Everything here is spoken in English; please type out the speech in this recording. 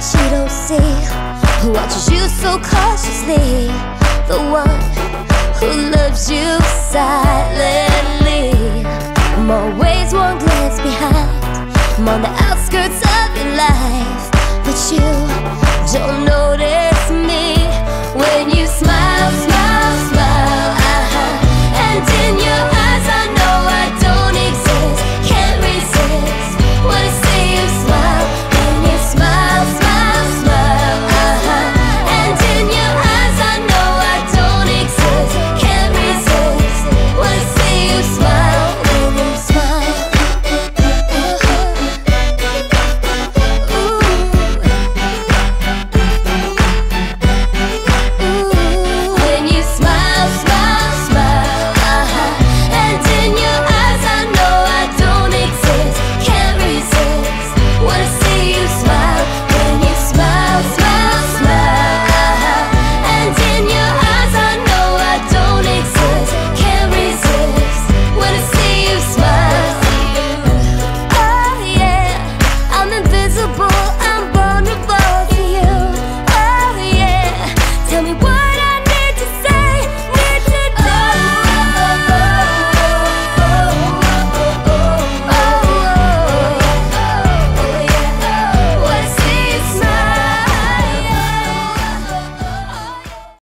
She don't see who watches you so cautiously. The one who loves you silently. I'm always one glance behind. I'm on the